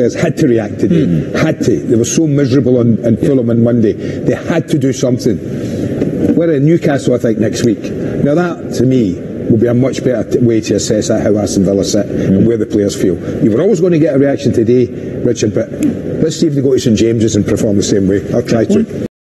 players had to react today. Mm. Had to. They were so miserable on, on Fulham on Monday. They had to do something. We're in Newcastle, I think, next week. Now that, to me, will be a much better way to assess that how Aston Villa sit mm. and hmm. where the players feel. You were always going to get a reaction today, Richard, but let's see if they go to St James's and perform the same way. I'll try to.